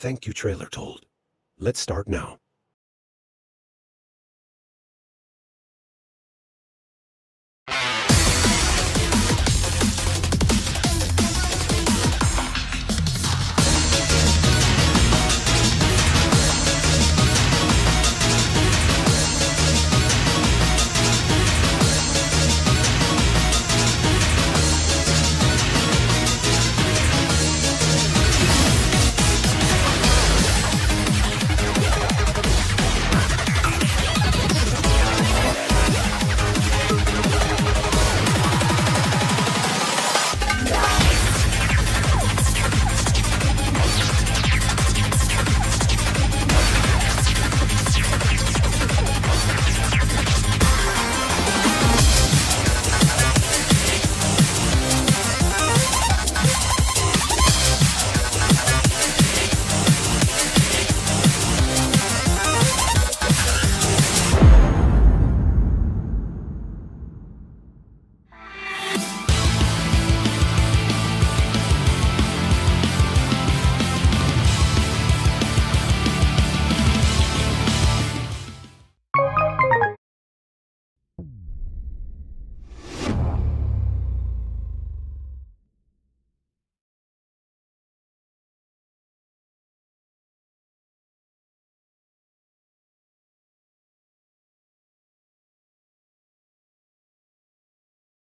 Thank you, Trailer Told. Let's start now.